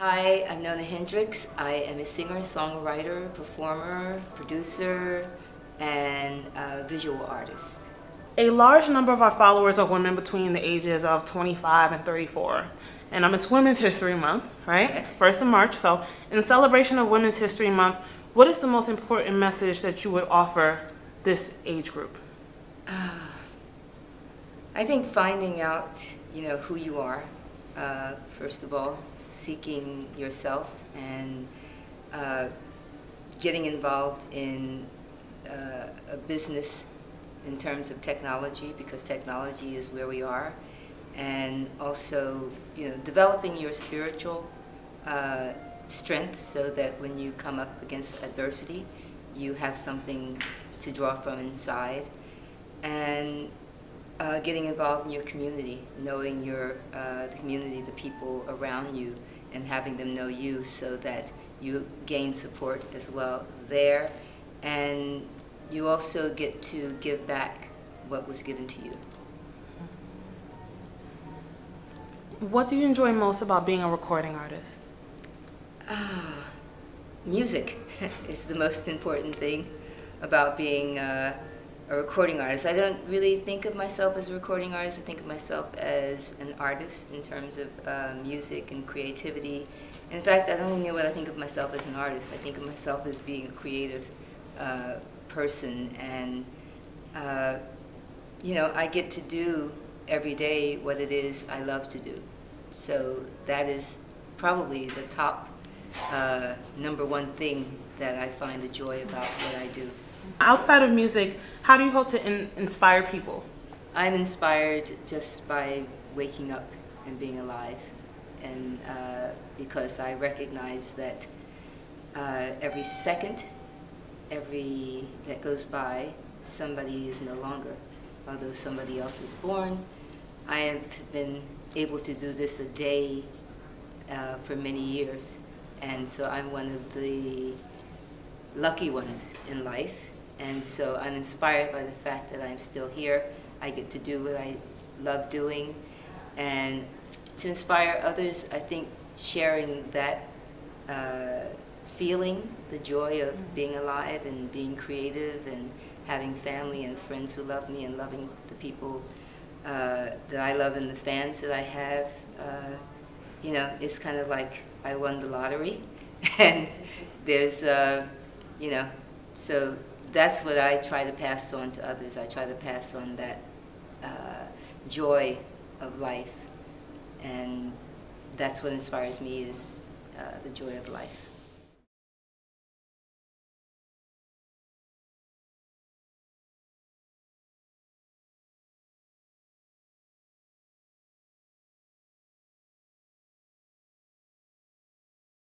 Hi, I'm Nona Hendryx. I am a singer, songwriter, performer, producer, and a visual artist. A large number of our followers are women between the ages of 25 and 34. And um, it's Women's History Month, right? Yes. First of March. So, in celebration of Women's History Month, what is the most important message that you would offer this age group? I think finding out, you know, who you are, uh, first of all, seeking yourself and uh, getting involved in uh, a business in terms of technology because technology is where we are. And also you know developing your spiritual uh, strength so that when you come up against adversity you have something to draw from inside. And uh, getting involved in your community, knowing your uh, the community, the people around you, and having them know you, so that you gain support as well there, and you also get to give back what was given to you. What do you enjoy most about being a recording artist? Ah, music is the most important thing about being uh, a recording artist. I don't really think of myself as a recording artist. I think of myself as an artist in terms of uh, music and creativity. In fact, I don't even know what I think of myself as an artist. I think of myself as being a creative uh, person, and uh, you know, I get to do every day what it is I love to do. So that is probably the top uh, number one thing that I find the joy about what I do. Outside of music, how do you hope to in- inspire people? I'm inspired just by waking up and being alive, and uh, because I recognize that uh, every second, every that goes by, somebody is no longer. Although somebody else is born, I have been able to do this a day uh, for many years, and so I'm one of the lucky ones in life. And so I'm inspired by the fact that I'm still here. I get to do what I love doing. And to inspire others, I think sharing that uh, feeling, the joy of being alive and being creative and having family and friends who love me and loving the people uh, that I love and the fans that I have, uh, you know, it's kind of like I won the lottery. and there's, uh, you know, so that's what I try to pass on to others. I try to pass on that uh, joy of life, and that's what inspires me is uh, the joy of life.